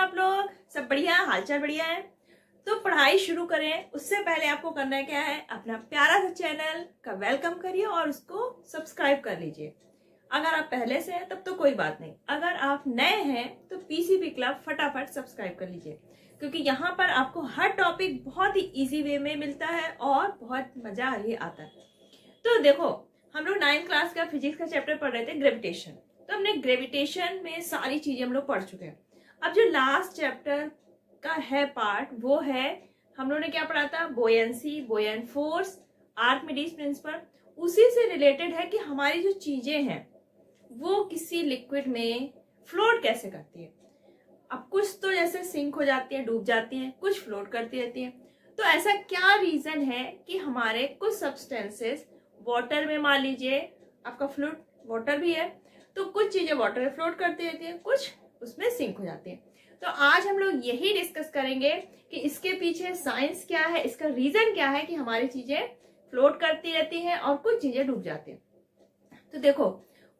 आप लोग? सब बढ़िया? हालचाल बढ़िया है? तो पढ़ाई शुरू करें। उससे पहले आपको करना क्या है? अपना प्यारा सा चैनल का वेलकम करिए और उसको सब्सक्राइब कर लीजिए। अगर आप पहले से हैं, तब तो कोई बात नहीं। अगर आप नए हैं तो पीसीबी क्लब फटाफट सब्सक्राइब कर लीजिए। क्योंकि यहाँ पर आपको हर टॉपिक बहुत ही इजी वे में मिलता है और बहुत मज़ा ही आता है। तो देखो, हम लोग नाइन्थ क्लास का फिजिक्स का चैप्टर पढ़ रहे थे ग्रेविटेशन तो हमने ग्रेविटेशन में सारी चीज़ें हम लोग पढ़ चुके हैं। अब जो लास्ट चैप्टर का है पार्ट वो है, हम लोगों ने क्या पढ़ा था? Buoyancy buoyant force Archimedes principle उसी से रिलेटेड है कि हमारी जो चीज़ें हैं, वो किसी लिक्विड में फ्लोट कैसे करती है? अब कुछ तो जैसे सिंक हो जाती है, डूब जाती है, कुछ फ्लोट करती रहती है। तो ऐसा क्या रीजन है कि हमारे कुछ सब्सटेंसेस वाटर में मान लीजिए, आपका फ्लूट वाटर भी है तो कुछ चीज़ें वाटर में फ्लोट करती रहती है, कुछ उसमें सिंक हो जाती है। तो आज हम लोग यही डिस्कस करेंगे कि इसके पीछे साइंस क्या है, इसका रीजन क्या है कि हमारी चीज़ें फ्लोट करती रहती हैं और कुछ चीज़ें डूब जाती हैं। तो देखो,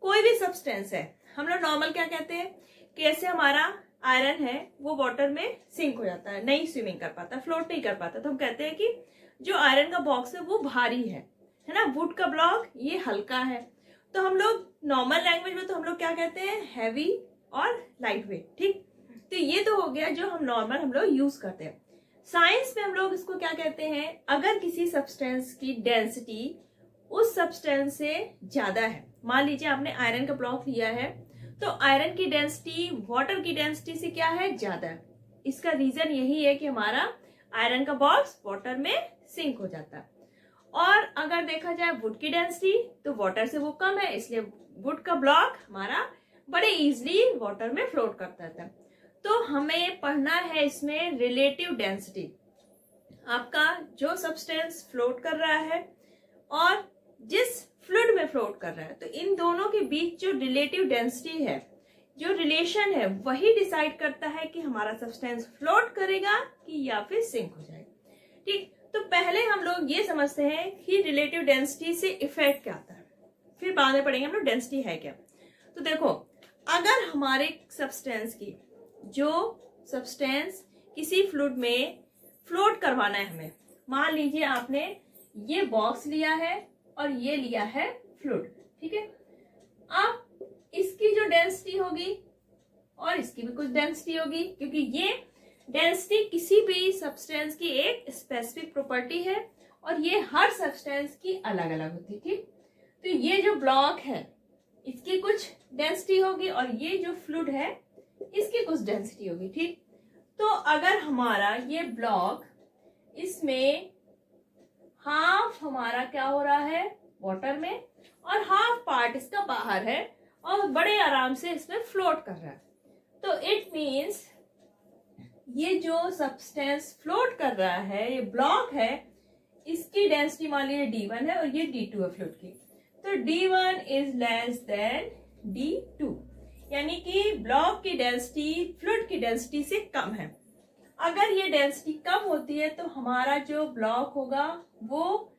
कोई भी सब्सटेंस है, हम लोग नॉर्मल क्या कहते हैं? कि ऐसे हमारा आयरन है, वो वाटर में सिंक हो जाता है, नहीं स्विमिंग कर पाता फ्लोट नहीं कर पाता। तो हम कहते हैं कि जो आयरन का बॉक्स है, वो भारी है है ना? वुड का ब्लॉक ये हल्का है। तो हम लोग नॉर्मल लैंग्वेज में तो हम लोग क्या कहते हैं? हैवी और लाइट वेट ठीक? तो ये तो हो गया जो हम नॉर्मल हम लोग यूज़ करते हैं। साइंस में हम लोग इसको क्या कहते हैं? अगर किसी सब्सटेंस की डेंसिटी उस सब्सटेंस से ज़्यादा है, मान लीजिए आपने आयरन का ब्लॉक लिया है तो आयरन की डेंसिटी वाटर की डेंसिटी से क्या है? ज़्यादा है। इसका रीजन यही है कि हमारा आयरन का बॉक्स वाटर में सिंक हो जाता है। और अगर देखा जाए वुड की डेंसिटी तो वाटर से वो कम है, इसलिए वुड का ब्लॉक हमारा बड़े इजिली वाटर में फ्लोट करता था। तो हमें पढ़ना है इसमें रिलेटिव डेंसिटी आपका जो सब्सटेंस फ्लोट कर रहा है और जिस फ्लूड में फ्लोट कर रहा है तो इन दोनों के बीच जो रिलेटिव डेंसिटी है, जो रिलेशन है, वही डिसाइड करता है कि हमारा सब्सटेंस फ्लोट करेगा कि या फिर सिंक हो जाएगा। ठीक तो पहले हम लोग ये समझते हैं कि रिलेटिव डेंसिटी से इफ़ेक्ट क्या आता है। फिर बाद में पढ़ेंगे हम लोग डेंसिटी है क्या। तो देखो अगर हमारे सब्सटेंस की, जो सब्सटेंस किसी फ्लूड में फ्लोट करवाना है हमें, मान लीजिए आपने ये बॉक्स लिया है और ये लिया है फ्लूड ठीक है? अब इसकी जो डेंसिटी होगी और इसकी भी कुछ डेंसिटी होगी, क्योंकि ये डेंसिटी किसी भी सब्सटेंस की एक स्पेसिफिक प्रॉपर्टी है और ये हर सब्सटेंस की अलग अलग होती है, ठीक? तो ये जो ब्लॉक है इसकी कुछ डेंसिटी होगी और ये जो फ्लूड है, इसकी कुछ डेंसिटी होगी, ठीक? तो अगर हमारा ये ब्लॉक इसमें हाफ़ हमारा क्या हो रहा है? वाटर में, और हाफ़ पार्ट इसका बाहर है, और बड़े आराम से इसमें फ्लोट कर रहा है। तो इट मीन्स ये जो सब्सटेंस फ्लोट कर रहा है, ये ब्लॉक है, इसकी डेंसिटी मान लीजिए डी वन है और ये डी टू है फ्लूड की। तो D one is less than D यानी कि ब्लॉक की डेंसिटी फ्लूड की डेंसिटी से कम है। अगर ये डेंसिटी कम होती है तो हमारा जो ब्लॉक होगा, वो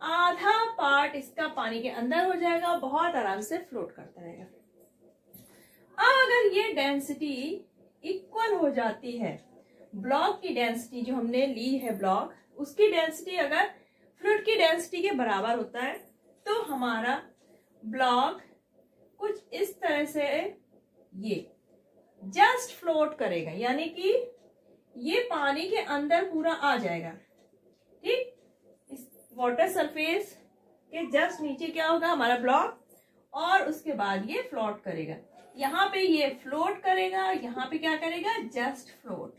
आधा पार्ट इसका पानी के अंदर हो जाएगा, बहुत आराम से फ्लोट करता रहेगा। अब अगर ये डेंसिटी इक्वल हो जाती है ब्लॉक की डेंसिटी जो हमने ली है ब्लॉक उसकी डेंसिटी अगर फ्लूड की डेंसिटी के बराबर होता है तो हमारा ब्लॉक कुछ इस तरह से ये जस्ट फ्लोट करेगा, यानी कि ये पानी के अंदर पूरा आ जाएगा। ठीक? इस वाटर सरफेस के जस्ट नीचे क्या होगा हमारा ब्लॉक और उसके बाद ये फ्लोट करेगा। यहाँ पे ये फ्लोट करेगा, यहाँ पे क्या करेगा? जस्ट फ्लोट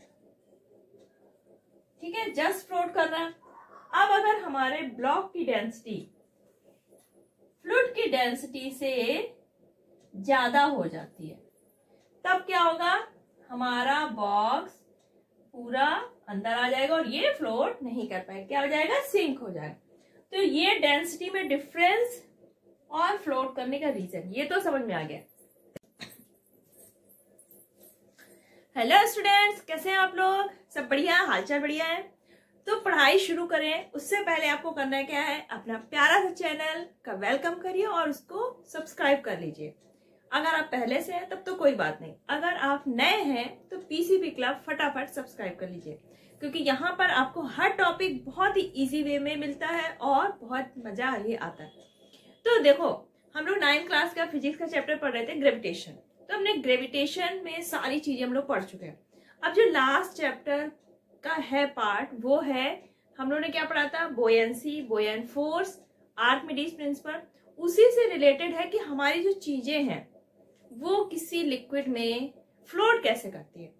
ठीक है? जस्ट फ्लोट कर रहा अब अगर हमारे ब्लॉक की डेंसिटी फ्लूड की डेंसिटी से ज़्यादा हो जाती है। तब क्या होगा? हमारा बॉक्स पूरा अंदर आ जाएगा और ये फ्लोट नहीं कर पाएगा। क्या हो जाएगा? सिंक हो जाएगा। तो ये डेंसिटी में डिफरेंस और फ्लोट करने का रीजन, ये तो समझ में आ गया। हेलो स्टूडेंट्स, कैसे हैं आप लोग? सब बढ़िया? हालचाल बढ़िया है? तो पढ़ाई शुरू करें। उससे पहले आपको करना क्या है? अपना प्यारा सा चैनल का वेलकम करिए और उसको सब्सक्राइब कर लीजिए। अगर आप पहले से हैं, तब तो कोई बात नहीं। अगर आप नए हैं तो पीसीबी क्लब फटाफट सब्सक्राइब कर लीजिए। क्योंकि यहाँ पर आपको हर टॉपिक बहुत ही इजी वे में मिलता है और बहुत मज़ा ही आता है। तो देखो, हम लोग नाइन्थ क्लास का फिजिक्स का चैप्टर पढ़ रहे थे ग्रेविटेशन तो हमने ग्रेविटेशन में सारी चीज़ें हम लोग पढ़ चुके हैं। अब जो लास्ट चैप्टर का है पार्ट वो है, हम लोगों ने क्या पढ़ा था? Buoyancy buoyant force Archimedes principle उसी से रिलेटेड है कि हमारी जो चीज़ें हैं, वो किसी लिक्विड में फ्लोट कैसे करती है?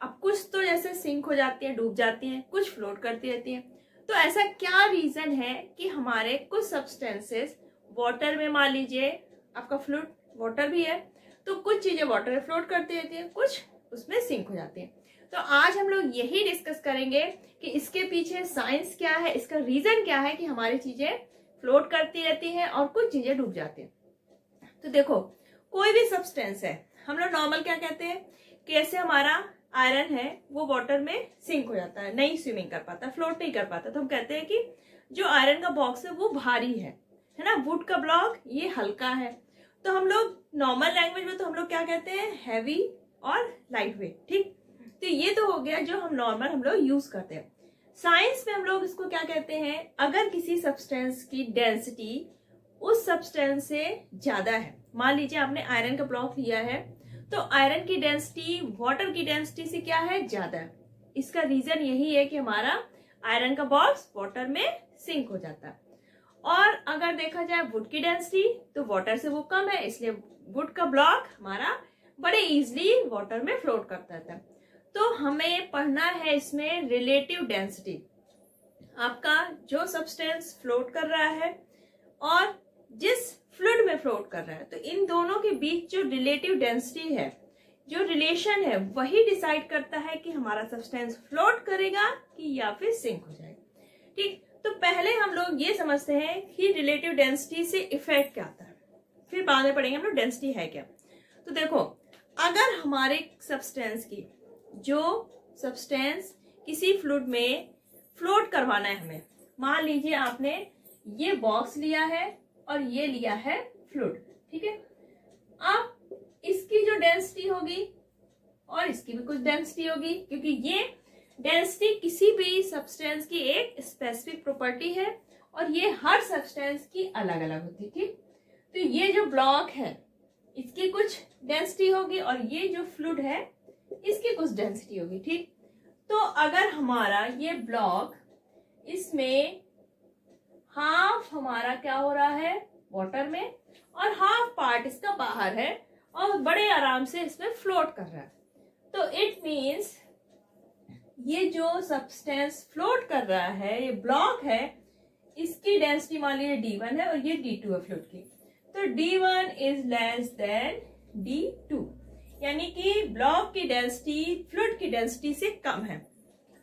अब कुछ तो जैसे सिंक हो जाती है, डूब जाती हैं, कुछ फ्लोट करती रहती हैं। तो ऐसा क्या रीजन है कि हमारे कुछ सब्सटेंसेस वाटर में मान लीजिए, आपका फ्लूट वाटर भी है तो कुछ चीज़ें वाटर में फ्लोट करती रहती है, कुछ उसमें सिंक हो जाती है। तो आज हम लोग यही डिस्कस करेंगे कि इसके पीछे साइंस क्या है, इसका रीजन क्या है कि हमारी चीज़ें फ्लोट करती रहती हैं और कुछ चीज़ें डूब जाती हैं। तो देखो, कोई भी सब्सटेंस है, हम लोग नॉर्मल क्या कहते हैं? कि ऐसे हमारा आयरन है, वो वाटर में सिंक हो जाता है, नहीं स्विमिंग कर पाता फ्लोट नहीं कर पाता। तो हम कहते हैं कि जो आयरन का बॉक्स है, वो भारी है है ना? वुड का ब्लॉक ये हल्का है। तो हम लोग नॉर्मल लैंग्वेज में तो हम लोग क्या कहते हैं? हैवी और लाइट वेट ठीक? तो ये तो हो गया जो हम नॉर्मल हम लोग यूज़ करते हैं। साइंस में हम लोग इसको क्या कहते हैं? अगर किसी सब्सटेंस की डेंसिटी उस सब्सटेंस से ज़्यादा है, मान लीजिए आपने आयरन का ब्लॉक लिया है तो आयरन की डेंसिटी वाटर की डेंसिटी से क्या है? ज़्यादा है। इसका रीजन यही है कि हमारा आयरन का बॉक्स वाटर में सिंक हो जाता है। और अगर देखा जाए वुड की डेंसिटी तो वाटर से वो कम है, इसलिए वुड का ब्लॉक हमारा बड़े इजिली वाटर में फ्लोट करता था तो हमें पढ़ना है इसमें रिलेटिव डेंसिटी आपका जो सब्सटेंस फ्लोट कर रहा है और जिस फ्लूड में फ्लोट कर रहा है तो इन दोनों के बीच जो रिलेटिव डेंसिटी है, जो रिलेशन है, वही डिसाइड करता है कि हमारा सब्सटेंस फ्लोट करेगा कि या फिर सिंक हो जाएगा। ठीक तो पहले हम लोग ये समझते हैं कि रिलेटिव डेंसिटी से इफ़ेक्ट क्या आता है। फिर बाद में पढ़ेंगे हम लोग डेंसिटी है क्या। तो देखो, अगर हमारे सब्सटेंस की जो सब्सटेंस किसी फ्लूड में फ्लोट करवाना है हमें। मान लीजिए आपने ये बॉक्स लिया है और ये लिया है फ्लूड ठीक है? अब इसकी जो डेंसिटी होगी और इसकी भी कुछ डेंसिटी होगी, क्योंकि ये डेंसिटी किसी भी सब्सटेंस की एक स्पेसिफिक प्रॉपर्टी है और ये हर सब्सटेंस की अलग अलग होती है, ठीक? तो ये जो ब्लॉक है, इसकी कुछ डेंसिटी होगी और ये जो फ्लूड है इसकी कुछ डेंसिटी होगी, ठीक? तो अगर हमारा ये ब्लॉक इसमें हाफ़ हमारा क्या हो रहा है? वाटर में, और हाफ़ पार्ट इसका बाहर है, और बड़े आराम से इसमें फ्लोट कर रहा है। तो इट मीन्स ये जो सब्सटेंस फ्लोट कर रहा है, ये ब्लॉक है, इसकी डेंसिटी मान लीजिए डी वन है और ये डी टू है फ्लोट की। तो D one is less than D two यानी कि ब्लॉक की डेंसिटी फ्लूड की डेंसिटी से कम है।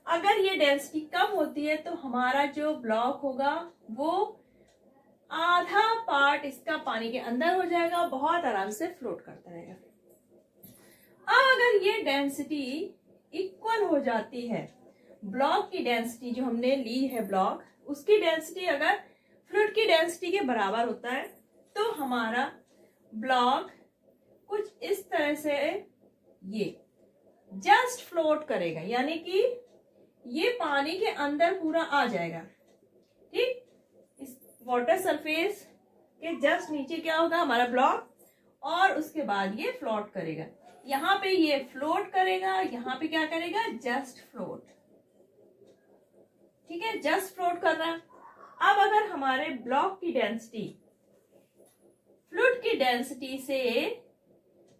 अगर ये डेंसिटी कम होती है तो हमारा जो ब्लॉक होगा, वो आधा पार्ट इसका पानी के अंदर हो जाएगा, बहुत आराम से फ्लोट करता रहेगा। अब अगर ये डेंसिटी इक्वल हो जाती है, ब्लॉक की डेंसिटी जो हमने ली है ब्लॉक, उसकी डेंसिटी अगर फ्लूड की डेंसिटी के बराबर होता है तो हमारा ब्लॉक कुछ इस तरह से ये जस्ट फ्लोट करेगा, यानी कि ये पानी के अंदर पूरा आ जाएगा। ठीक? इस वाटर सरफेस के जस्ट नीचे क्या होगा? हमारा ब्लॉक और उसके बाद ये फ्लोट करेगा। यहाँ पे ये फ्लोट करेगा, यहाँ पे क्या करेगा? जस्ट फ्लोट ठीक है? जस्ट फ्लोट कर रहा। अब अगर हमारे ब्लॉक की डेंसिटी फ्लूड की डेंसिटी से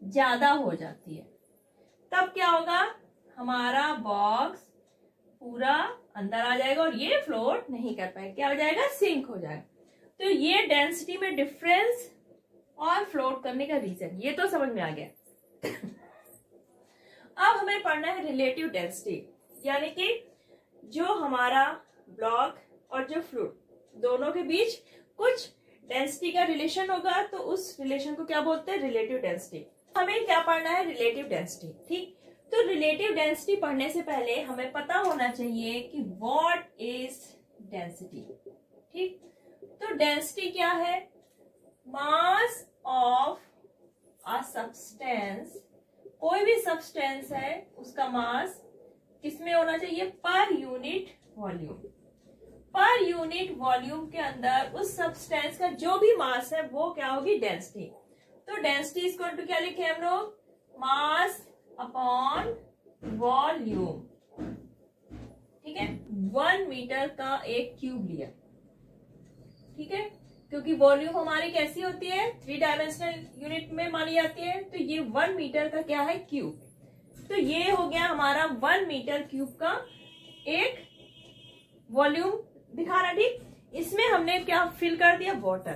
ज़्यादा हो जाती है। तब क्या होगा? हमारा बॉक्स पूरा अंदर आ जाएगा और ये फ्लोट नहीं कर पाएगा। क्या हो जाएगा? सिंक हो जाएगा। तो ये डेंसिटी में डिफरेंस और फ्लोट करने का रीजन ये तो समझ में आ गया। अब हमें पढ़ना है रिलेटिव डेंसिटी यानी कि जो हमारा ब्लॉक और जो फ्लूड दोनों के बीच कुछ डेंसिटी का रिलेशन होगा तो उस रिलेशन को क्या बोलते हैं? रिलेटिव डेंसिटी हमें क्या पढ़ना है? रिलेटिव डेंसिटी ठीक? तो रिलेटिव डेंसिटी पढ़ने से पहले हमें पता होना चाहिए कि व्हाट इज़ डेंसिटी ठीक? तो डेंसिटी क्या है? मास ऑफ़ अ सब्सटेंस कोई भी सब्सटेंस है, उसका मास किसमें होना चाहिए? पर यूनिट वॉल्यूम पर यूनिट वॉल्यूम के अंदर उस सब्सटेंस का जो भी मास है, वो क्या होगी? डेंसिटी तो डेंसिटी इक्वल टू क्या लिखे हम लोग? मास अपॉन वॉल्यूम ठीक है? वन मीटर का एक क्यूब लिया। ठीक है? क्योंकि वॉल्यूम हमारी कैसी होती है? थ्री डायमेंशनल यूनिट में मानी जाती है। तो ये वन मीटर का क्या है? क्यूब तो ये हो गया हमारा वन मीटर क्यूब का एक वॉल्यूम दिखा रहा ठीक? इसमें हमने क्या फिल कर दिया? वाटर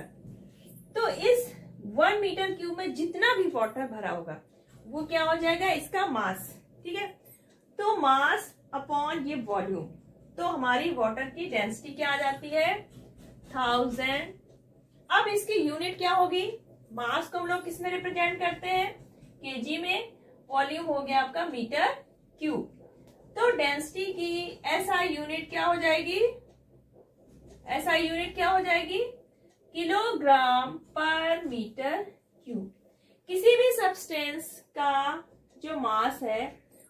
तो इस वन मीटर क्यूब में जितना भी वाटर भरा होगा, वो क्या हो जाएगा? इसका मास, ठीक है? तो मास अपॉन ये वॉल्यूम तो हमारी वाटर की डेंसिटी क्या आ जाती है? थाउज़ेंड। अब इसकी यूनिट क्या होगी? मास को हम लोग किसमें रिप्रेजेंट करते हैं? केजी में। वॉल्यूम हो गया आपका मीटर क्यूब। तो डेंसिटी की एसआई यूनिट क्या हो जाएगी? एसआई यूनिट क्या हो जाएगी? किलोग्राम पर मीटर क्यूब। किसी भी सब्सटेंस का जो मास है,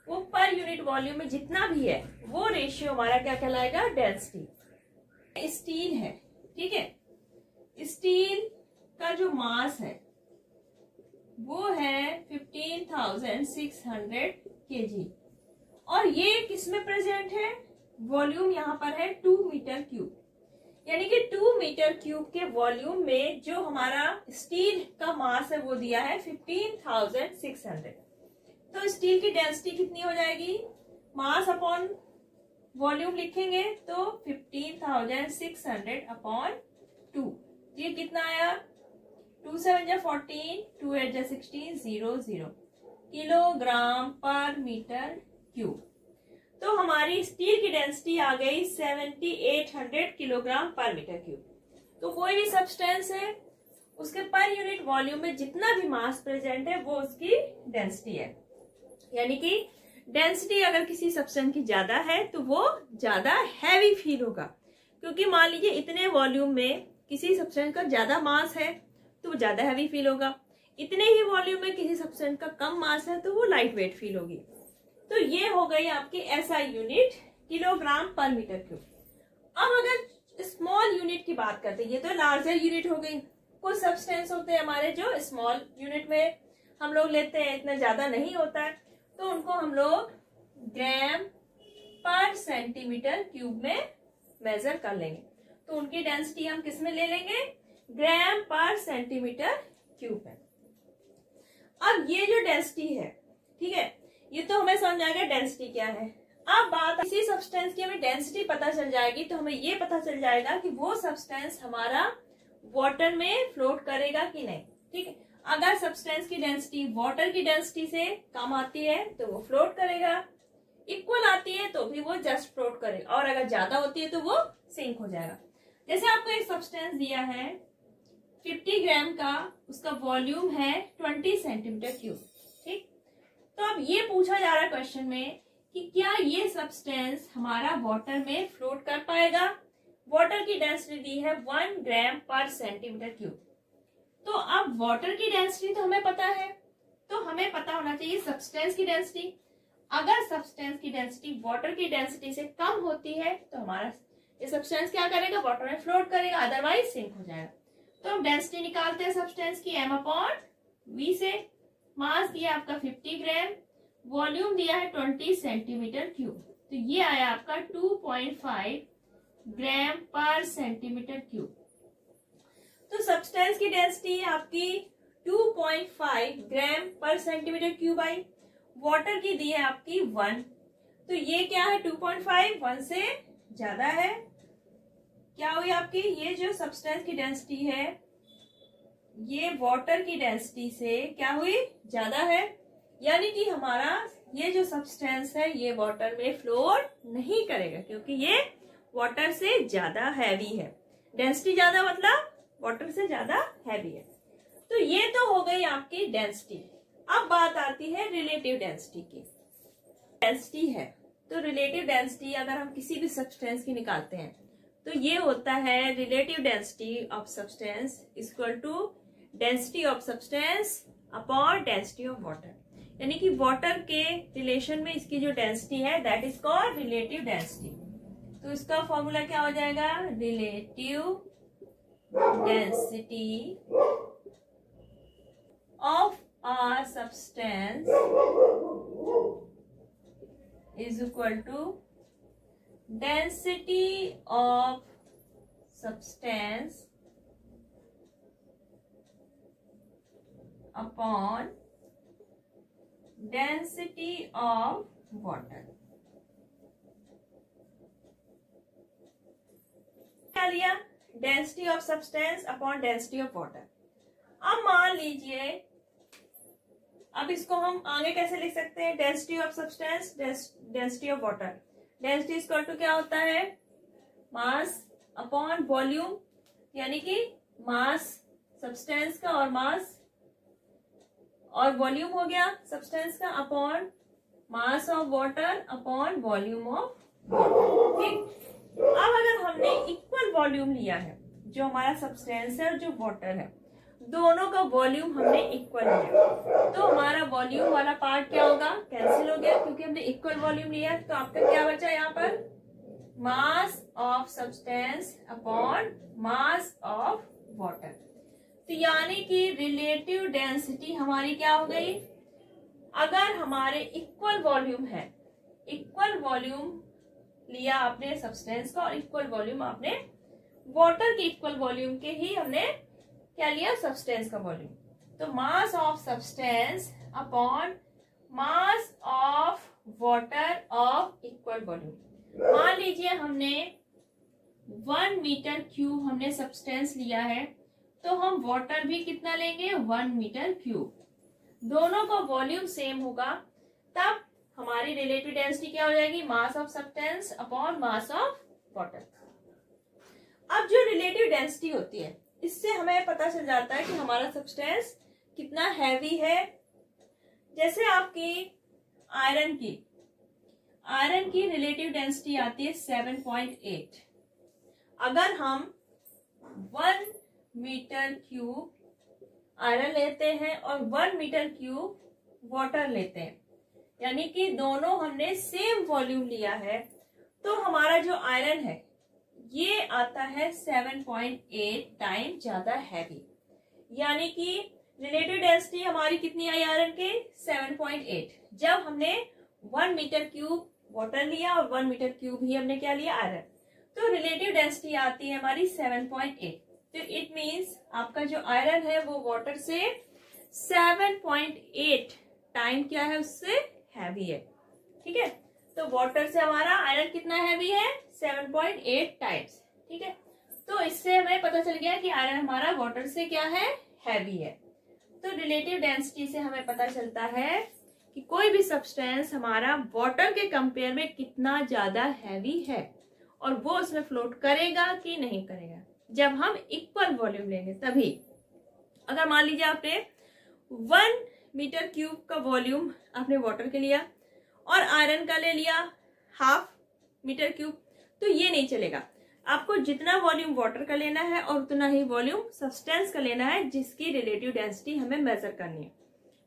वो पर यूनिट वॉल्यूम में जितना भी है, वो रेशियो हमारा क्या कहलाएगा? डेंसिटी स्टील है, ठीक है? स्टील का जो मास है, वो है फिफ्टीन थाउज़ेंड सिक्स हंड्रेड के जी और ये किसमें प्रेजेंट है? वॉल्यूम यहाँ पर है टू मीटर क्यूब यानी कि टू मीटर क्यूब के वॉल्यूम में जो हमारा स्टील का मास है, वो दिया है फिफ्टीन थाउज़ेंड सिक्स हंड्रेड तो स्टील की डेंसिटी कितनी हो जाएगी? मास अपॉन वॉल्यूम लिखेंगे तो fifteen thousand six hundred upon two ये कितना आया? टू सेवन जा फोर्टीन टू एट जा सिक्सटीन ज़ीरो ज़ीरो किलोग्राम पर मीटर क्यूब तो हमारी स्टील की डेंसिटी आ गई सेवेंटी एट हंड्रेड किलोग्राम पर मीटर क्यूब तो कोई भी सब्सटेंस है, उसके पर यूनिट वॉल्यूम में जितना भी मास प्रेजेंट है, वो उसकी डेंसिटी है. यानी कि डेंसिटी अगर किसी सब्सटेंस की ज़्यादा है तो वो ज़्यादा हैवी फील होगा. क्योंकि मान लीजिए इतने वॉल्यूम में किसी सब्सटेंस का ज़्यादा मास है तो वो ज़्यादा हैवी फील होगा. इतने ही वॉल्यूम में किसी सब्सटेंस का कम मास है तो वो लाइट वेट फील होगी. तो ये हो गई आपकी एसआई यूनिट किलोग्राम पर मीटर क्यूब अब अगर स्मॉल यूनिट की बात करते हैं, ये तो लार्जर यूनिट हो गई। कुछ सब्सटेंस होते हैं हमारे जो स्मॉल यूनिट में हम लोग लेते हैं, इतना ज़्यादा नहीं होता है। तो उनको हम लोग ग्राम पर सेंटीमीटर क्यूब में मेजर कर लेंगे। तो उनकी डेंसिटी हम किसमें ले लेंगे? ग्राम पर सेंटीमीटर क्यूब में। अब ये जो डेंसिटी है, ठीक है ये तो हमें समझ आएगा डेंसिटी क्या है। अब बात इसी सब्सटेंस की हमें डेंसिटी पता चल जाएगी तो हमें ये पता चल जाएगा कि वो सब्सटेंस हमारा वाटर में फ्लोट करेगा कि नहीं, ठीक है? अगर सब्सटेंस की डेंसिटी वाटर की डेंसिटी से कम आती है तो वो फ्लोट करेगा। इक्वल आती है तो भी वो जस्ट फ्लोट करेगा। और अगर ज़्यादा होती है तो वो सिंक हो जाएगा। जैसे आपको एक सब्सटेंस दिया है 50 ग्राम का, उसका वॉल्यूम है 20 सेंटीमीटर क्यूब तो अब ये पूछा जा रहा है क्वेश्चन में कि क्या ये सब्सटेंस हमारा वाटर में फ्लोट कर पाएगा? वाटर की डेंसिटी दी है वन ग्राम पर सेंटीमीटर क्यूब तो अब वाटर की डेंसिटी तो हमें पता है तो हमें पता होना चाहिए सब्सटेंस की डेंसिटी अगर सब्सटेंस की डेंसिटी वाटर की डेंसिटी से कम होती है तो हमारा ये सब्सटेंस क्या करेगा? वाटर में फ्लोट करेगा अदरवाइज़ सिंक हो जाएगा. तो हम डेंसिटी निकालते हैं सब्सटेंस की एम अपॉन वी से. मास दिया आपका 50 ग्राम, वॉल्यूम दिया है 20 सेंटीमीटर क्यूब तो ये आया आपका 2.5 ग्राम पर सेंटीमीटर क्यूब तो सब्सटेंस की डेंसिटी आपकी 2.5 ग्राम पर सेंटीमीटर क्यूब आई. वाटर की दी है आपकी वन तो ये क्या है? 2.5 वन से ज़्यादा है. क्या हुई आपकी? ये जो सब्सटेंस की डेंसिटी है ये वाटर की डेंसिटी से क्या हुई? ज़्यादा है। यानी कि हमारा ये जो सब्सटेंस है, ये वाटर में फ्लोर नहीं करेगा, क्योंकि ये वाटर से ज़्यादा हैवी है। डेंसिटी ज़्यादा मतलब वाटर से ज़्यादा हैवी है। तो ये तो हो गई आपकी डेंसिटी अब बात आती है रिलेटिव डेंसिटी की। डेंसिटी है। तो रिलेटिव डेंसिटी अगर हम किसी भी सब्सटेंस की निकालते हैं तो ये होता है relative density of substance equal to density of substance upon density of water यानी कि वाटर के रिलेशन में इसकी जो डेंसिटी है that is called relative density तो इसका फॉर्मूला क्या हो जाएगा? Relative density of a substance is equal to density of substance upon density of water. क्या लिया? Density of substance upon density of water अब मान लीजिए, अब इसको हम आगे कैसे लिख सकते हैं? Density of substance density of water density equal to क्या होता है? मास अपॉन वॉल्यूम यानी कि मास सब्सटेंस का और मास और वॉल्यूम हो गया सब्सटेंस का upon mass of water upon volume of ठीक। अब अगर हमने इक्वल वॉल्यूम लिया है, जो हमारा सब्सटेंस है और जो वाटर है, दोनों का वॉल्यूम हमने इक्वल लिया। तो हमारा वॉल्यूम वाला पार्ट क्या होगा? कैंसिल हो गया, क्योंकि हमने इक्वल वॉल्यूम लिया तो आपका क्या बचा यहाँ पर? Mass of substance upon mass of water तो यानी कि रिलेटिव डेंसिटी हमारी क्या हो गई? अगर हमारे इक्वल वॉल्यूम है इक्वल वॉल्यूम लिया आपने सब्सटेंस का और इक्वल वॉल्यूम आपने वाटर के इक्वल वॉल्यूम के ही हमने क्या लिया? सब्सटेंस का वॉल्यूम तो mass of substance upon mass of water of equal volume मान लीजिए हमने वन मीटर क्यूब हमने सब्सटेंस लिया है। तो हम वाटर भी कितना लेंगे? वन मीटर क्यूब दोनों का वॉल्यूम सेम होगा। तब हमारी रिलेटिव डेंसिटी क्या हो जाएगी? Mass of substance upon mass of water अब जो रिलेटिव डेंसिटी होती है, इससे हमें पता चल जाता है कि हमारा सब्सटेंस कितना हैवी है। जैसे आपकी आयरन की आयरन की रिलेटिव डेंसिटी आती है सेवन पॉइंट एट अगर हम वन मीटर क्यूब आयरन लेते हैं और वन मीटर क्यूब वाटर लेते हैं। यानी कि दोनों हमने सेम वॉल्यूम लिया है। तो हमारा जो आयरन है, ये आता है 7.8 टाइम ज़्यादा हैवी। यानी कि रिलेटिव डेंसिटी हमारी कितनी आई आयरन के? 7.8 जब हमने वन मीटर क्यूब वाटर लिया और वन मीटर क्यूब ही हमने क्या लिया? आयरन। तो रिलेटिव डेंसिटी आती है हमारी 7.8 तो इट मींस आपका जो आयरन है वो वाटर से 7.8 टाइम क्या है उससे हैवी है। ठीक है? तो वाटर से हमारा आयरन कितना हैवी है? 7.8 टाइम्स ठीक है? तो इससे हमें पता चल गया कि आयरन हमारा वाटर से क्या है? हैवी है। तो रिलेटिव डेंसिटी से हमें पता चलता है कि कोई भी सब्सटेंस हमारा वाटर के कंपेयर में कितना ज़्यादा हैवी है और वो उसमें फ्लोट करेगा कि नहीं करेगा। जब हम इक्वल वॉल्यूम लेंगे तभी। अगर मान लीजिए आपने वन मीटर क्यूब का वॉल्यूम आपने वाटर के लिया और आयरन का ले लिया हाफ़ मीटर क्यूब तो ये नहीं चलेगा। आपको जितना वॉल्यूम वाटर का लेना है और उतना ही वॉल्यूम सब्सटेंस का लेना है, जिसकी रिलेटिव डेंसिटी हमें मेजर करनी है।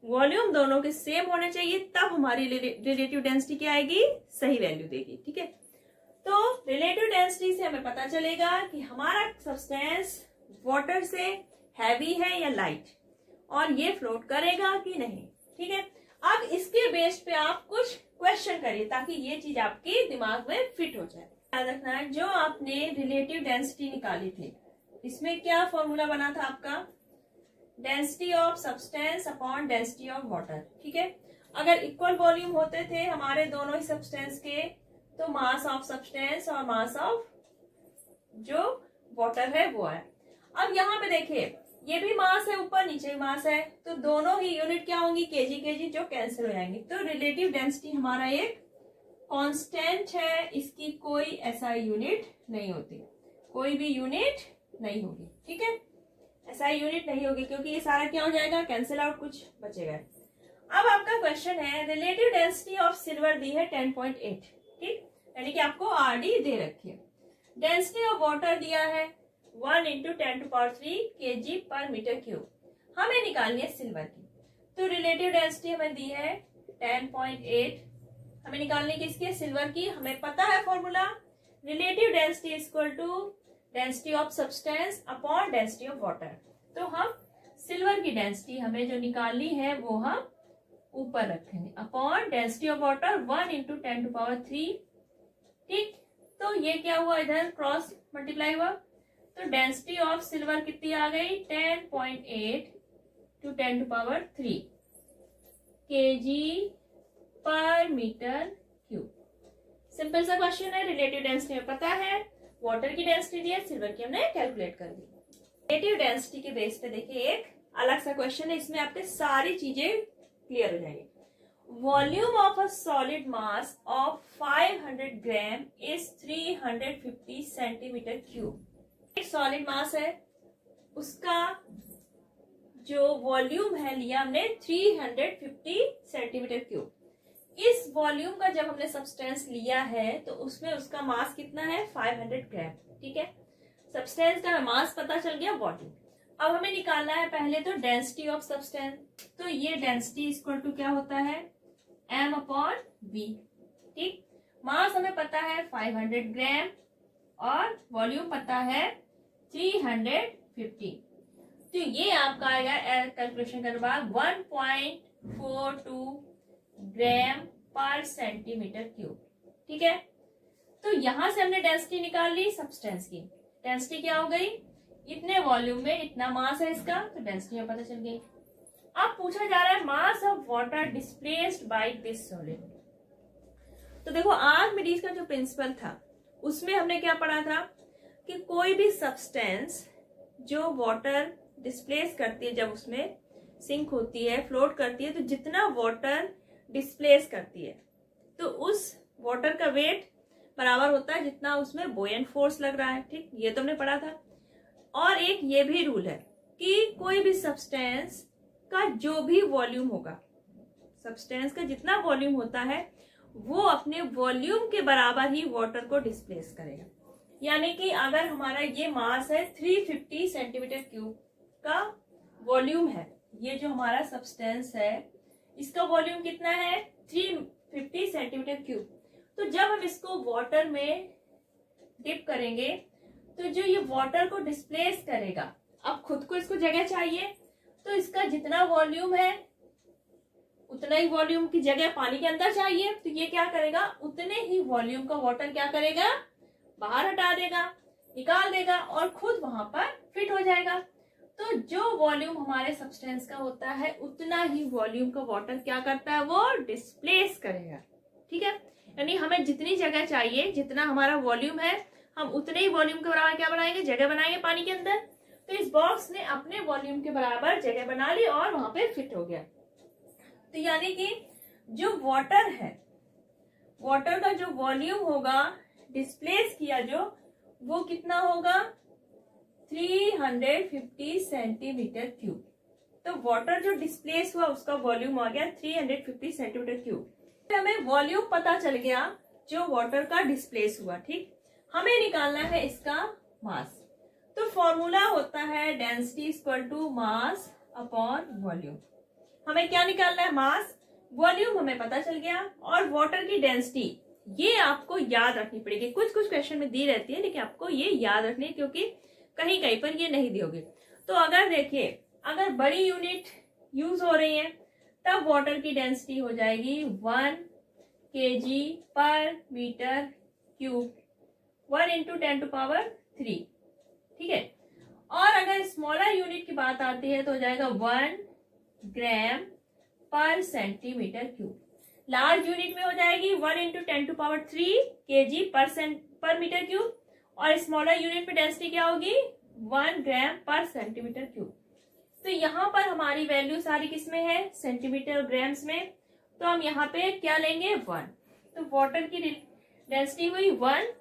वॉल्यूम दोनों के सेम होने चाहिए, तब हमारी रिलेटिव डेंसिटी क्या आएगी? सही वैल्यू देगी, ठीक है? तो रिलेटिव डेंसिटी से हमें पता चलेगा कि हमारा सब्सटेंस वाटर से हैवी है या लाइट और ये फ्लोट करेगा कि नहीं, ठीक है? अब इसके बेस पे आप कुछ क्वेश्चन करिए ताकि ये चीज़ आपके दिमाग में फिट हो जाए। याद रखना जो आपने रिलेटिव डेंसिटी निकाली थी, इसमें क्या फॉर्मूला बना था आपका? Density of substance upon density of water ठीक है? अगर इक्वल वॉल्यूम होते थे हमारे दोनों ही सब्सटेंस के तो मास ऑफ़ सब्सटेंस और मास ऑफ़ जो वाटर है वो है। अब यहाँ पे देखिए, ये भी मास है ऊपर, नीचे भी मास है तो दोनों ही यूनिट क्या होंगी? केजी केजी जो कैंसिल हो जाएँगी। तो रिलेटिव डेंसिटी हमारा एक कांस्टेंट है, इसकी कोई ऐसा यूनिट नहीं होती। कोई भी यूनिट नहीं होगी, ठीक है? ऐसा यूनिट नहीं होगी, क्योंकि ये सारा क्या हो जाएगा? कैंसिल आउट कुछ बचेगा। अब आपका क्वेश्चन है रिलेटिव डेंसिटी ऑफ़ सिल्वर दी है 10.8 ठीक यानी कि आपको आरडी दे रखी है। डेंसिटी ऑफ़ वाटर दिया है one into ten to power three K G पर मीटर क्यूब हमें निकालनी है सिल्वर की। तो रिलेटिव डेंसिटी हमें दी है 10.8 हमें निकालनी किसकी है? सिल्वर की। हमें पता है formula relative density equal to density of substance upon density of water तो हम सिल्वर की डेंसिटी हमें जो निकालनी है, वो हम ऊपर रखेंगे। Upon density of water one into ten to power three ठीक? तो ये क्या हुआ इधर? क्रॉस मल्टीप्लाई हुआ। तो डेंसिटी ऑफ़ सिल्वर कितनी आ गई? Ten point eight to ten to power three K G पर मीटर क्यूब सिंपल सा क्वेश्चन है रिलेटिव डेंसिटी में पता है। वाटर की डेंसिटी दी है सिल्वर की हमने कैलकुलेट कर दी। रिलेटिव डेंसिटी के बेस पे देखिए एक अलग सा क्वेश्चन है। इसमें आपके सारी चीज़ें क्लियर हो जाएँगी। Volume of a solid mass of 500 ग्राम इज़ 350 सेंटीमीटर क्यूब। एक सॉलिड मास है, उसका जो वॉल्यूम है लिया हमने 350 सेंटीमीटर क्यूब। इस वॉल्यूम का जब हमने सब्सटेंस लिया है तो उसमें उसका मास कितना है? 500 ग्राम। ठीक है? सब्सटेंस का मास पता चल गया वॉल्यूम अब हमें निकालना है पहले तो डेंसिटी ऑफ़ सब्सटेंस तो ये डेंसिटी इक्वल टू क्या होता है? एम अपॉन बी ठीक? मास हमें पता है 500 ग्राम और वॉल्यूम पता है 350 तो ये आपका आएगा कैलकुलेशन करने बाद पॉइंट फोर टू ग्राम पर सेंटीमीटर क्यूब ठीक है? तो यहाँ से हमने डेंसिटी निकाल ली सब्सटेंस की। डेंसिटी क्या हो गई? इतने वॉल्यूम में इतना मास है इसका तो डेंसिटी में पता चल गई अब पूछा जा रहा है mass of water displaced by this solid तो देखो आर्कमिडीज का जो प्रिंसिपल था, उसमें हमने क्या पढ़ा था? कि कोई भी सब्सटेंस जो वाटर डिस्प्लेस करती है, जब उसमें सिंक होती है फ्लोट करती है तो जितना वाटर डिस्प्लेस करती है तो उस वाटर का वेट बराबर होता है जितना उसमें बोयन फोर्स लग रहा है, ठीक? ये तो हमने पढ़ा था। और एक ये भी रूल है कि कोई भी सब्सटेंस का जो भी वॉल्यूम होगा सब्सटेंस का जितना वॉल्यूम होता है, वो अपने वॉल्यूम के बराबर ही वाटर को डिस्प्लेस करेगा। यानी कि अगर हमारा ये मास है 350 सेंटीमीटर क्यूब का वॉल्यूम है, ये जो हमारा सब्सटेंस है, इसका वॉल्यूम कितना है? 350 सेंटीमीटर क्यूब तो जब हम इसको वाटर में डिप करेंगे तो जो ये वाटर को डिस्प्लेस करेगा, अब खुद को इसको जगह चाहिए तो इसका जितना वॉल्यूम है, उतना ही वॉल्यूम की जगह पानी के अंदर चाहिए तो ये क्या करेगा, उतने ही वॉल्यूम का वाटर क्या करेगा, बाहर हटा देगा, निकाल देगा और खुद वहाँ पर फिट हो जाएगा। तो जो वॉल्यूम हमारे सब्सटेंस का होता है, उतना ही वॉल्यूम का वाटर क्या करता है, वो डिस्प्लेस करेगा। ठीक है? यानी हमें जितनी जगह चाहिए, जितना हमारा वॉल्यूम है हम उतने ही वॉल्यूम के बराबर क्या बनाएँगे? जगह बनाएँगे पानी के अंदर। तो इस बॉक्स ने अपने वॉल्यूम के बराबर जगह बना ली और वहाँ पे फिट हो गया। तो यानी कि जो वाटर है वाटर का जो वॉल्यूम होगा डिस्प्लेस किया जो, वो कितना होगा? 350 सेंटीमीटर क्यूब तो वाटर जो डिस्प्लेस हुआ, उसका वॉल्यूम आ गया 350 सेंटीमीटर क्यूब हमें वॉल्यूम पता चल गया जो वाटर का डिस्प्लेस हुआ, ठीक? हमें निकालना है इसका मास। तो फॉर्मूला होता है density equal to mass upon volume हमें क्या निकालना है मास वॉल्यूम हमें पता चल गया और वाटर की डेंसिटी ये आपको याद रखनी पड़ेगी। कुछ कुछ क्वेश्चन में दी रहती है, लेकिन आपको ये याद रखनी है क्योंकि कहीं कहीं पर ये नहीं दोगे तो अगर देखिए, अगर बड़ी यूनिट यूज़ हो रही है, तब वाटर की डेंसिटी हो जाएगी वन के जी पर metre cube one into ten to power three ठीक है? और अगर स्मॉलर यूनिट की बात आती है तो हो जाएगा वन ग्राम पर सेंटीमीटर क्यूब लार्ज यूनिट में हो जाएगी one into ten to power three K G पर पर मीटर क्यूब और स्मॉलर यूनिट में डेंसिटी क्या होगी? वन ग्राम पर सेंटीमीटर क्यूब तो यहाँ पर हमारी वैल्यू सारी किसमें है? सेंटीमीटर ग्राम्स में. तो हम यहाँ पे क्या लेंगे? वन तो वाटर की डेंसिटी हुई वन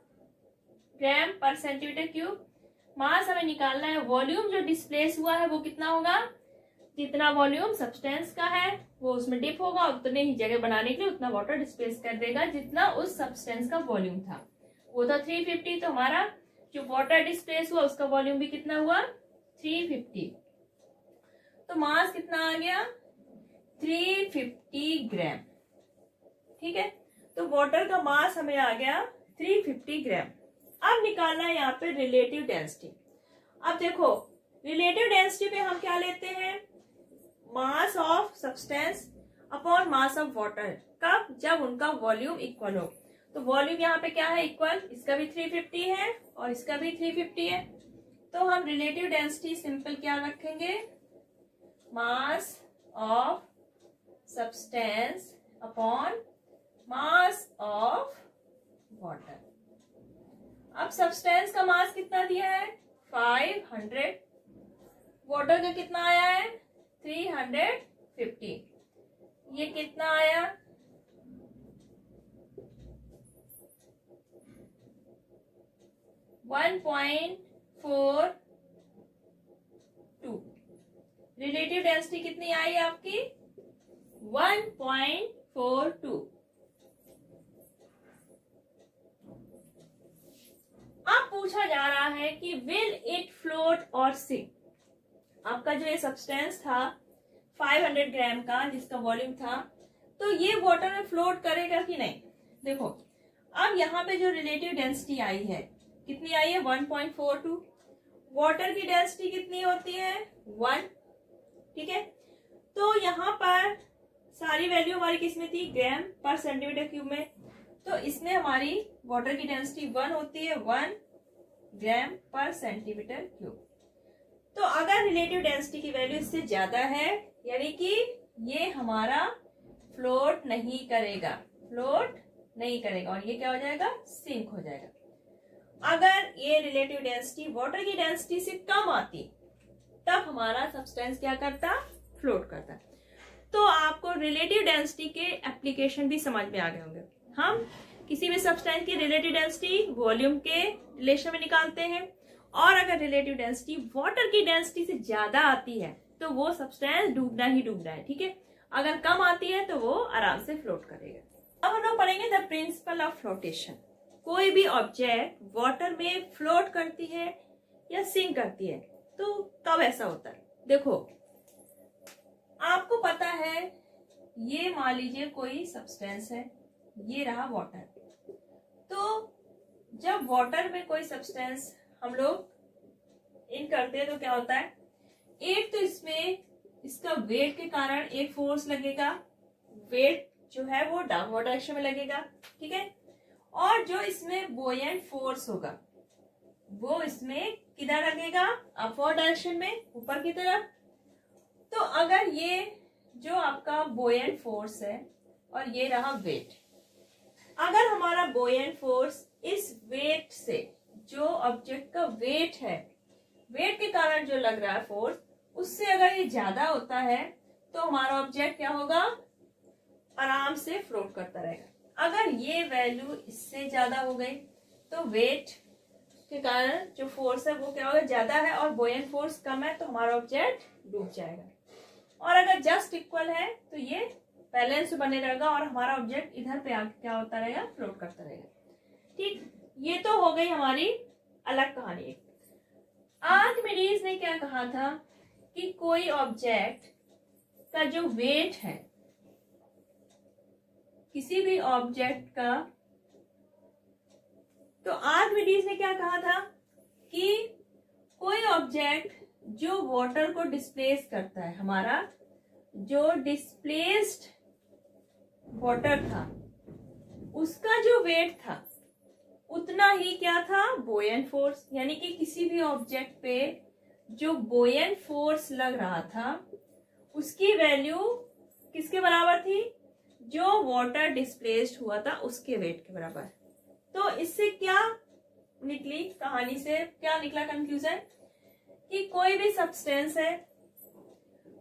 ग्राम पर सेंटीमीटर क्यूब। मास हमें निकालना है। वॉल्यूम जो डिस्प्लेस हुआ है वो कितना होगा? जितना वॉल्यूम सब्सटेंस का है, वो उसमें डिप होगा उतने ही जगह बनाने के लिए उतना वाटर डिस्प्लेस कर देगा जितना उस सब्सटेंस का वॉल्यूम था। वो था थ्री फिफ्टी तो हमारा जो वाटर डिस्प्लेस हुआ, उसका वॉल्यूम भी कितना हुआ? थ्री फिफ्टी तो मास कितना आ गया? थ्री फिफ्टी ग्राम ठीक है? तो वाटर का मास हमें आ गया थ्री फिफ्टी ग्राम अब निकालना है यहाँ पे रिलेटिव डेंसिटी अब देखो रिलेटिव डेंसिटी पे हम क्या लेते हैं? Mass of substance upon mass of water कब? जब उनका वॉल्यूम इक्वल हो। तो वॉल्यूम यहाँ पे क्या है इक्वल इसका भी 350 है और इसका भी 350 है। तो हम रिलेटिव डेंसिटी सिंपल क्या रखेंगे? Mass of substance upon mass of water अब सब्सटेंस का मास कितना दिया है? 500 वाटर का कितना आया है? 350 ये कितना आया? One point four two relative density कितनी आई आपकी? वन पॉइंट फोर टू अब पूछा जा रहा है कि विल इट फ्लोट और सिंक आपका जो ये सब्सटेंस था 500 ग्राम का, जिसका वॉल्यूम था तो ये वाटर में फ्लोट करेगा कि नहीं? देखो, अब यहाँ पे जो रिलेटिव डेंसिटी आई है, कितनी आई है? 1.42 वाटर की डेंसिटी कितनी होती है? वन ठीक है? तो यहाँ पर सारी वैल्यू हमारी किसमें थी? ग्राम पर सेंटीमीटर क्यूब में. तो इसमें हमारी वाटर की डेंसिटी वन होती है वन ग्राम पर सेंटीमीटर क्यूब तो अगर रिलेटिव डेंसिटी की वैल्यू इससे ज़्यादा है, यानी कि ये हमारा फ्लोट नहीं करेगा फ्लोट नहीं करेगा, और ये क्या हो जाएगा? सिंक हो जाएगा. अगर ये रिलेटिव डेंसिटी वाटर की डेंसिटी से कम आती, तब हमारा सब्सटेंस क्या करता? फ्लोट करता. तो आपको रिलेटिव डेंसिटी के एप्लीकेशन भी समझ में आ गए होंगे. हम किसी भी सब्सटेंस की रिलेटिव डेंसिटी वॉल्यूम के रिलेशन में निकालते हैं। और अगर रिलेटिव डेंसिटी वाटर की डेंसिटी से ज़्यादा आती है तो वो सब्सटेंस डूबना ही डूबना है, ठीक है? अगर कम आती है तो वो आराम से फ्लोट करेगा। अब हम लोग पढ़ेंगे द प्रिंसिपल ऑफ़ फ्लोटेशन कोई भी ऑब्जेक्ट वाटर में फ्लोट करती है या सिंक करती है तो कब ऐसा होता है। देखो, आपको पता है, ये मान लीजिए कोई सब्सटेंस है, ये रहा वाटर तो जब वाटर में कोई सब्सटेंस हम लोग इन करते हैं तो क्या होता है? एक तो इसमें इसका वेट के कारण एक फोर्स लगेगा। वेट जो है वो डाउनवर्ड डायरेक्शन में लगेगा, ठीक है? और जो इसमें बोयन फोर्स होगा, वो इसमें किधर लगेगा? अपवर्ड डायरेक्शन में, ऊपर की तरफ़। तो अगर ये जो आपका बोयन फोर्स है और ये रहा वेट अगर हमारा बोयन फोर्स इस वेट से, जो ऑब्जेक्ट का वेट है वेट के कारण जो लग रहा है फोर्स उससे अगर ये ज़्यादा होता है तो हमारा ऑब्जेक्ट क्या होगा? आराम से फ्लोट करता रहेगा। अगर ये वैल्यू इससे ज़्यादा हो गई तो वेट के कारण जो फोर्स है वो क्या होगा? ज़्यादा है और बोयन फोर्स कम है तो हमारा ऑब्जेक्ट डूब जाएगा। और अगर जस्ट इक्वल है तो ये बैलेंस बने रहेगा और हमारा ऑब्जेक्ट इधर पे आके क्या होता रहेगा फ्लोट करता रहेगा। ठीक, ये तो हो गई हमारी अलग कहानी। आर्किमिडीज ने क्या कहा था कि कोई ऑब्जेक्ट का जो वेट है, किसी भी ऑब्जेक्ट का तो आर्किमिडीज ने क्या कहा था कि कोई ऑब्जेक्ट जो वाटर को डिस्प्लेस करता है, हमारा जो डिस्प्लेस्ड वाटर था। उसका जो वेट था, उतना ही क्या था? बोयन फोर्स यानी कि किसी भी ऑब्जेक्ट पे जो बोयन फोर्स लग रहा था, उसकी वैल्यू किसके बराबर थी? जो वाटर डिस्प्लेस्ड हुआ था, उसके वेट के बराबर। तो इससे क्या निकली कहानी से? क्या निकला कंक्लूजन कि कोई भी सब्सटेंस है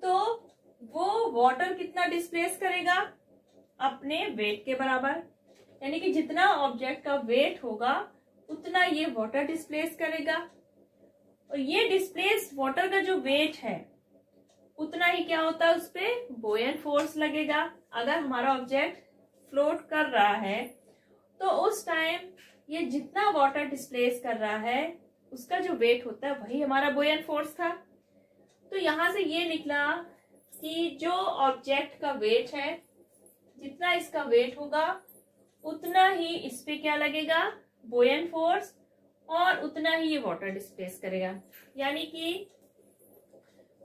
तो वो वाटर कितना डिस्प्लेस करेगा? अपने वेट के बराबर। यानी कि जितना ऑब्जेक्ट का वेट होगा, उतना ये वाटर डिस्प्लेस करेगा। और ये डिस्प्लेस वाटर का जो वेट है, उतना ही क्या होता है उस पर बोयन फोर्स लगेगा। अगर हमारा ऑब्जेक्ट फ्लोट कर रहा है तो उस टाइम ये जितना वाटर डिस्प्लेस कर रहा है, उसका जो वेट होता है, वही हमारा बोयन फोर्स था। तो यहाँ से ये निकला कि जो ऑब्जेक्ट का वेट है जितना इसका वेट होगा, उतना ही इस पे क्या लगेगा? बोयन फोर्स और उतना ही ये वाटर डिस्प्लेस करेगा। यानी कि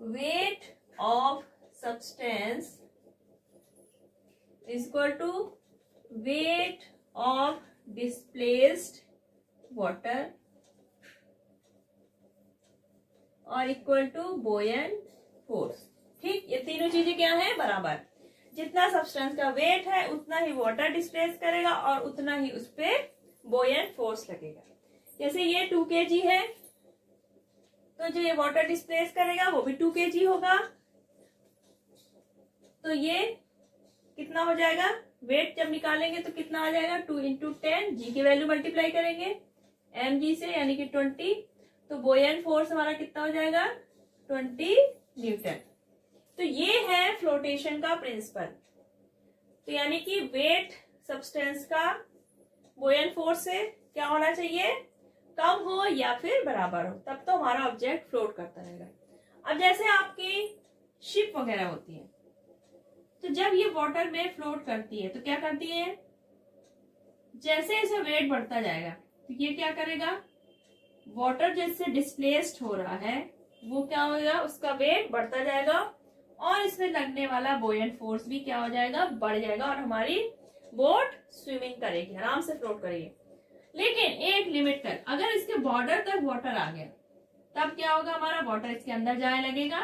weight of substance is equal to weight of displaced water और इक्वल टू बोयन फोर्स ठीक, ये तीनों चीज़ें क्या है? बराबर। जितना सब्सटेंस का वेट है, उतना ही वाटर डिस्प्लेस करेगा और उतना ही उस पर बोयन फोर्स लगेगा। जैसे ये टू के है तो जो ये वाटर डिस्प्लेस करेगा, वो भी टू के होगा। तो ये कितना हो जाएगा? वेट जब निकालेंगे तो कितना आ जाएगा? टू इंटू टेन जी की वैल्यू मल्टीप्लाई करेंगे। एम जी से यानी कि ट्वेंटी तो बोयन फोर्स हमारा कितना हो जाएगा? ट्वेंटी न्यूटन तो ये है फ्लोटेशन का प्रिंसिपल तो यानी कि वेट सब्सटेंस का बोयन फोर्स से क्या होना चाहिए? कम हो या फिर बराबर हो, तब तो हमारा ऑब्जेक्ट फ्लोट करता रहेगा। अब जैसे आपकी शिप वगैरह होती है तो जब ये वाटर में फ्लोट करती है तो क्या करती है? जैसे जैसे वेट बढ़ता जाएगा तो ये क्या करेगा? वाटर जैसे डिस्प्लेस्ड हो रहा है, वो क्या होगा उसका वेट बढ़ता जाएगा और इसमें लगने वाला बोयन फोर्स भी क्या हो जाएगा? बढ़ जाएगा और हमारी बोट स्विमिंग करेगी, आराम से फ्लोट करेगी। लेकिन एक लिमिट तक अगर इसके बॉर्डर तक वाटर आ गया, तब क्या होगा हमारा? वाटर इसके अंदर जाए लगेगा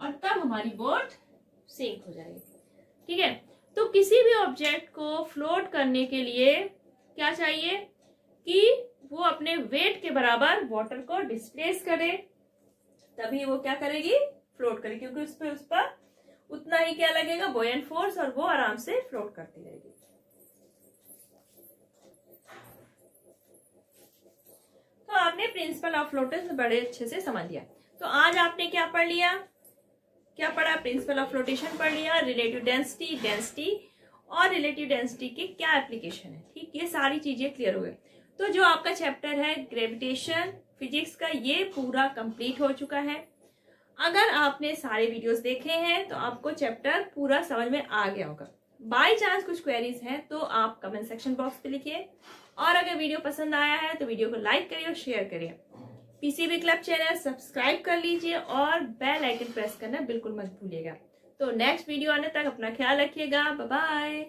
और तब हमारी बोट सिंक हो जाएगी। ठीक है? तो किसी भी ऑब्जेक्ट को फ्लोट करने के लिए क्या चाहिए? कि वो अपने वेट के बराबर वाटर को डिस्प्लेस करे। तभी वो क्या करेगी? फ्लोट करेगी क्योंकि उस पर उस पर उतना ही क्या लगेगा बोयन फोर्स और वो आराम से फ्लोट करती रहेगी। तो आपने प्रिंसिपल ऑफ़ फ्लोटेशन बड़े अच्छे से समझ लिया। तो आज आपने क्या पढ़ लिया? क्या पढ़ा? प्रिंसिपल ऑफ़ फ्लोटेशन पढ़ लिया। रिलेटिव डेंसिटी डेंसिटी और रिलेटिव डेंसिटी के क्या एप्लीकेशन है? ठीक, ये सारी चीज़ें क्लियर हो गई। तो जो आपका चैप्टर है ग्रेविटेशन फिजिक्स का, ये पूरा कंप्लीट हो चुका है। अगर आपने सारे वीडियोस देखे हैं तो आपको चैप्टर पूरा समझ में आ गया होगा। बाय चांस कुछ क्वेरीज हैं तो आप कमेंट सेक्शन बॉक्स पे लिखिए। और अगर वीडियो पसंद आया है तो वीडियो को लाइक करिए और शेयर करिए। पीसीबी क्लब चैनल सब्सक्राइब कर लीजिए और बेल आइकन प्रेस करना बिल्कुल मत भूलिएगा। तो नेक्स्ट वीडियो आने तक अपना ख्याल रखिएगा। बाय